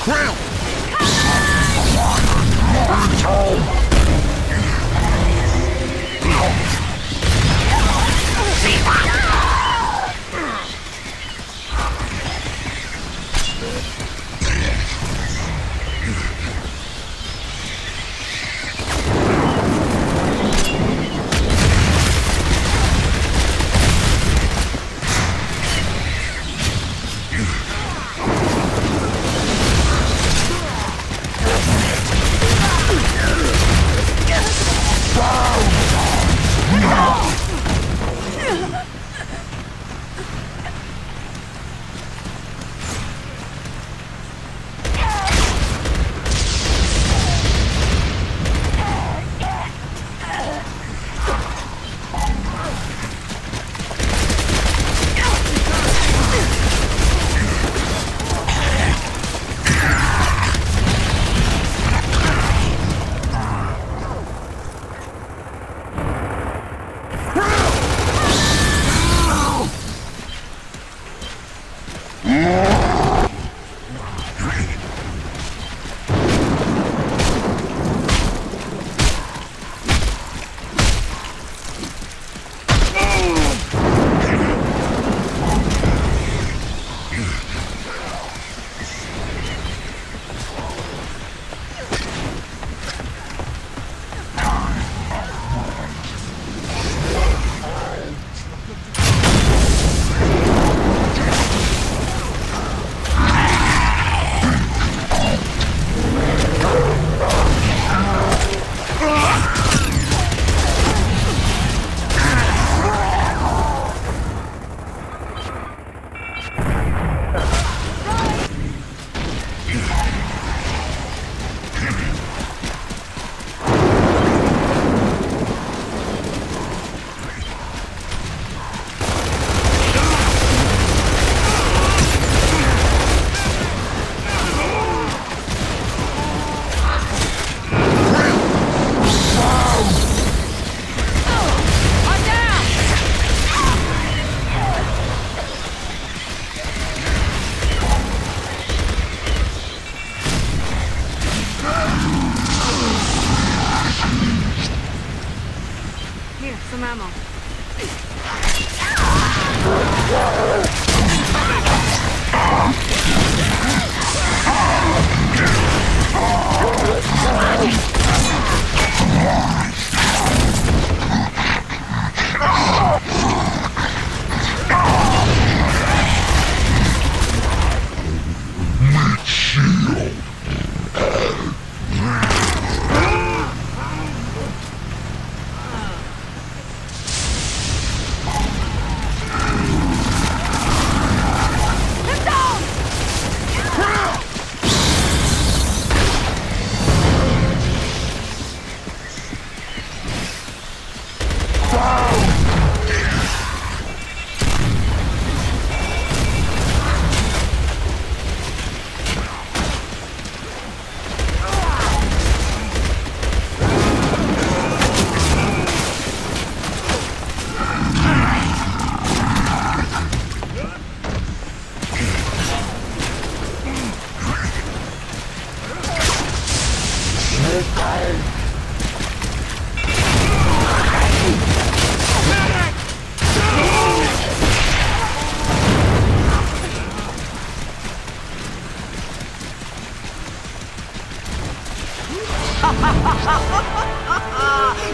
Crown! I'm down! Some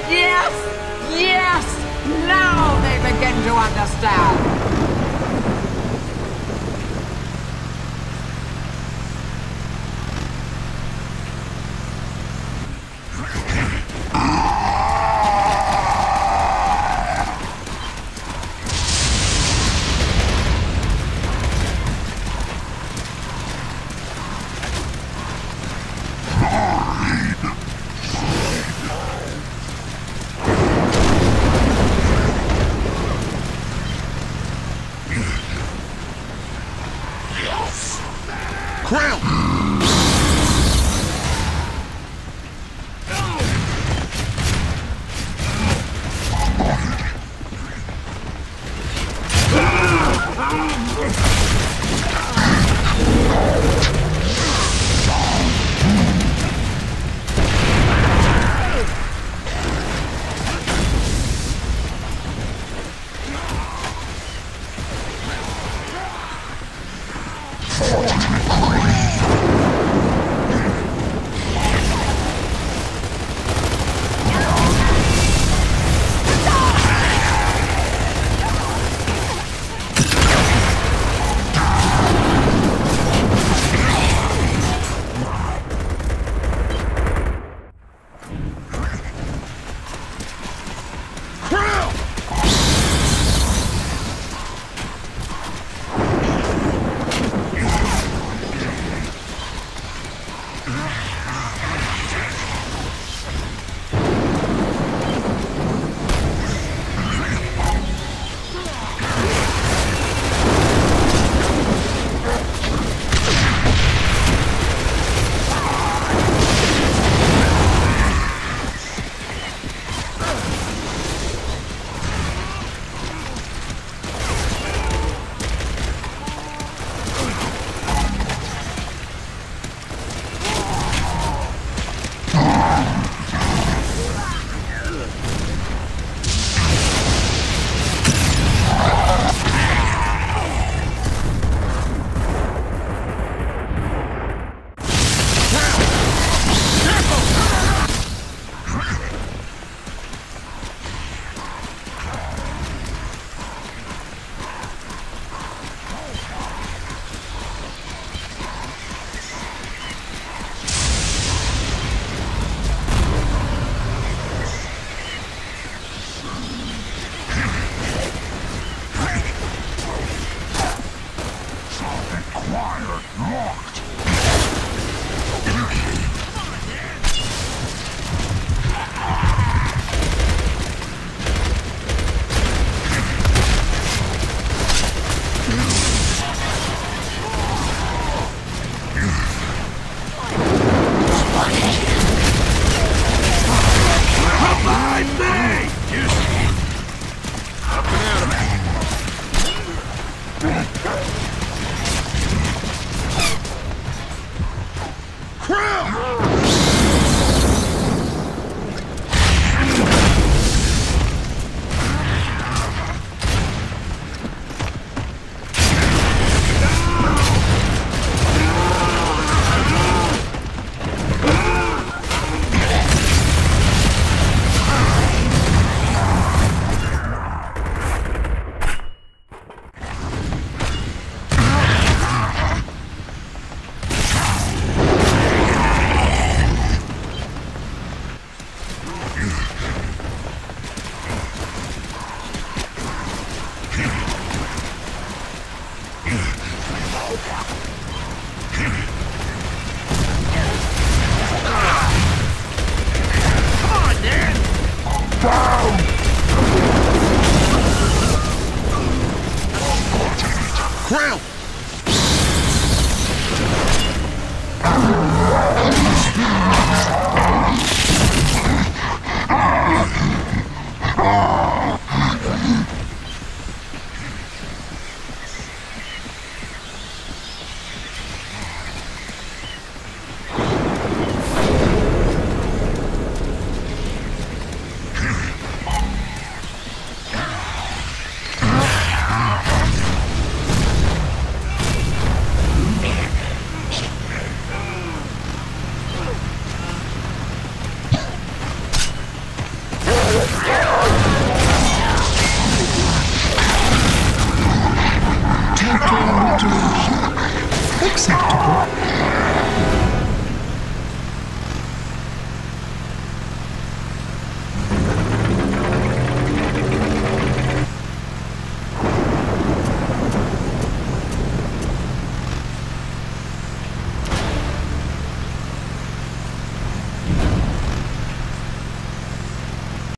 Yes! Yes! Now they begin to understand!